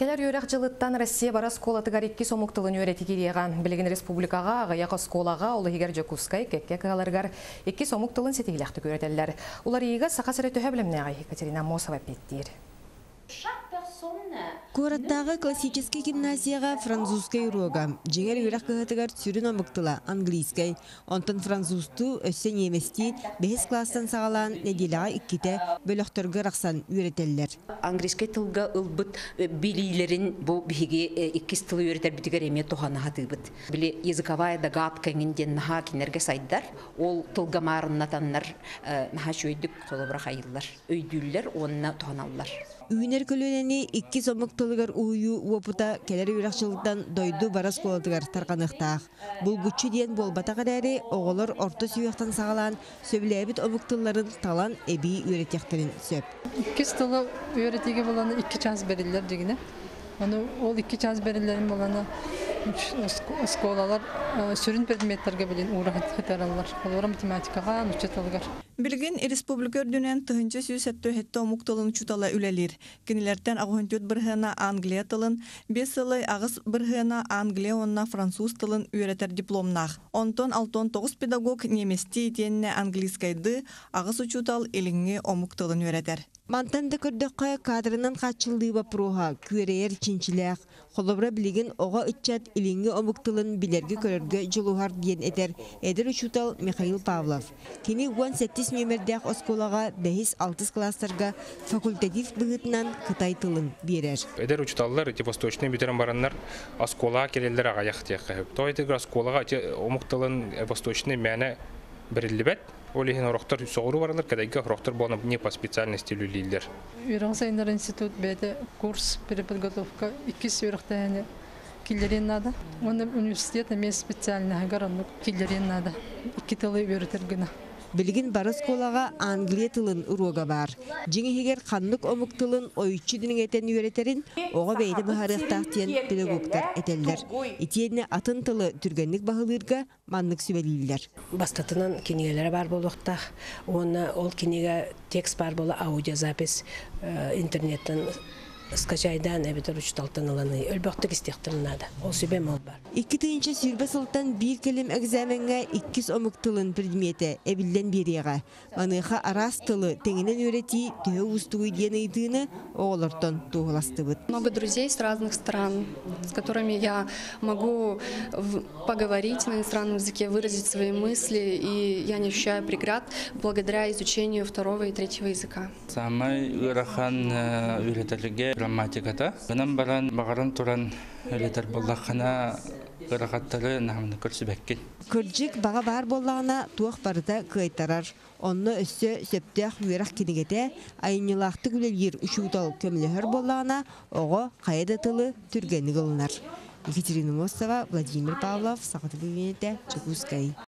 Келер үйрек жылыттан Россия бара сколатыгар икки сомуктылын үйреті кереған білігін республикаға, ағаяқ сколаға, олы егер жокускай, кекке кағаларғар икки сомуктылын сетігіліқті көретелер. Улар игі сақа сірі төһе білімне Екатерина Мосова петтер. Куораттағы классический гимназияға французскай урога. Жеңер үйрақ кығытыгар сүрін омықтыла английскай. Онтын французту өссен емести бәхес класстан сағалан неделяға икките бөліқтіргі рақсан үйретелілер. Английский тылга ылбыт билилерин бу биһиги иккис тылы үйретер битигер эме тухана хатыбыт. Били языковая догадка нинден наха кинерге сайдар. Ол тылга марыннатаннар наха шөйдүк толобра хайыллар. Өйдүллер онна туханаллар. Үйінер көлөнені икки сомықтылығыр уйу уопута келер үйрақшылықтан дойду барас колотығар тарқанықтақ. Бұл бұтчы ден болбата қадәрі оғылыр орты сүйіқтан сағалан сөбіләбіт омықтыларын талан әбей үйретектерін сөп. Икки стылы үйретеге боланы икки чанс берилер дегіне. Оны ол икки чанс берилерин боланы сколалар сүрін предметтерге билин ура хатаралар. Олар математикаға, нучеталгар. Билген республика дүнен тыһынчы сүйсәттө хетте омуктылын чутала үлелер. Кинилерден агыһынтөт бирһына Англия тылын, бес сылай агыс бирһына Англия онна француз тылын үйрәтер дипломнах. Онтон алтон тогуз педагог немести тенне английскайды агыс учутал элиңе омуктылын үйрәтер. Мантан да кадрынан качылдыы бапроха күөрейер чинчилээх, холобра билигин ого ыччат илиңи омуктылын билерге көрөргө жолугар диен этер эдер учутал Михаил Павлов. Кини 17 номердех осколага 5-6 класстарга факультатив быгытынан кытай тылын берер. Эдер учуталлар эти восточный битерен бараннар осколага келелер агаяк тиек. Той тигр осколага омуктылын восточный мәне берилбет. Ол ихин орохтар соғыру баралар, кадайга орохтар болна не по специальности люлилер. Үйран сайындар институт бәді курс переподготовка иккис үйрақтаяны киллерин надо. Он университет имеет специальный огород, киллерин надо. Икки тылы үйретергіна. Билигин барыс колага Англия тылын урога бар. Жиңи хигер ханнык омук тылын ойчу динин этен үйретерин, ога бейді бахарықтақ тиен педагогтар этеллер. Итиенне атын тылы түргенлік бағылырга маннык сүбелилер. Бастатынан кинигелер бар болуқтақ, оны ол киниге текст бар болу аудиозапись интернеттен скачайдан эбитер учталтан аланы өлбөктүк истехтен нада ол сүбем ол бар Икки тыйынча сүрбе сылтан бир келим экзаменге иккис омук тылын предмети эбилден берега. Маныха арас тылы теңинен өрети түйө устугуй диен ыйтыыны оголортон туғыластыбыт. Много друзей с разных стран, с которыми я могу поговорить на иностранном языке, выразить свои мысли, и я не ощущаю преград благодаря изучению второго и третьего языка. Самай ырахан үйретеліге грамматиката. Гынан баран бағаран туран үйлетер боллаққана ырахаттары нахамны көрсібәккен. Кырджик бага бар боллагына туох барыта кыйтарар. Онно өссө сөптөх үйрак кинигете айнылақты күлелер учуутал көмлөһөр боллагына ого кайда тылы түргени кылынар. Екатерина Мостова, Владимир Павлов, Сақаты Чекускай.